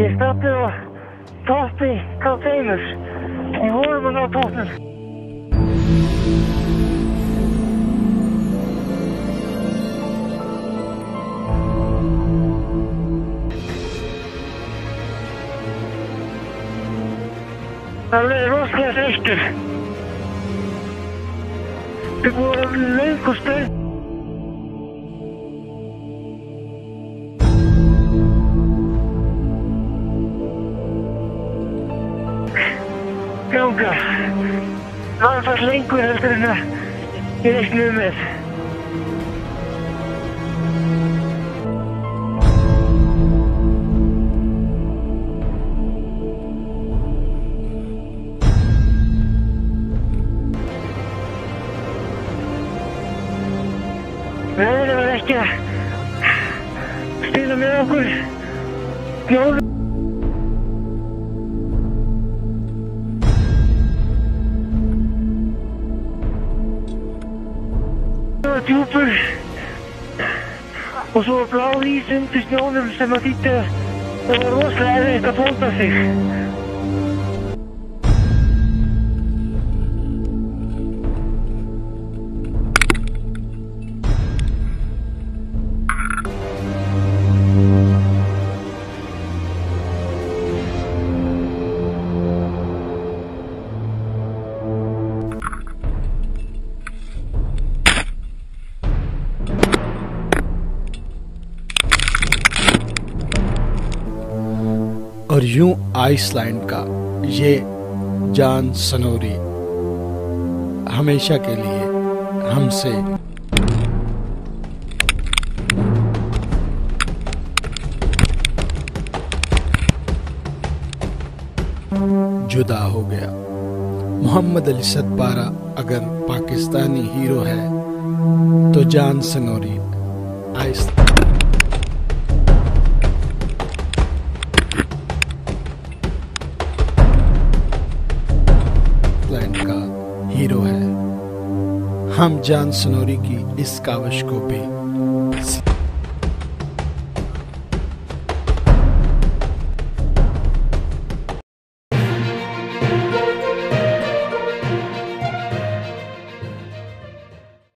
Je staat door 12 containers. Je hoort me nou toch. Alleen nou, Ik word een. Ganga. Það var lengur heldur en að ég reiknuði með. Veðrið var ekki að spila með okkur. Jóður. Var djúpur og svo var blá ís undir snjónum sem að þýtti að það var rosalega erfitt að fóta sig. और यूँ आइसलैंड का, ये जान सनोरी। हमेशा के लिए हमसे। जुदा हो गया। मोहम्मद अली सदपारा अगर पाकिस्तानी हीरो है तो जान सनोरी, आइस आइसलैंड हीरो है। हम जान सनोरी की इस कावश को भी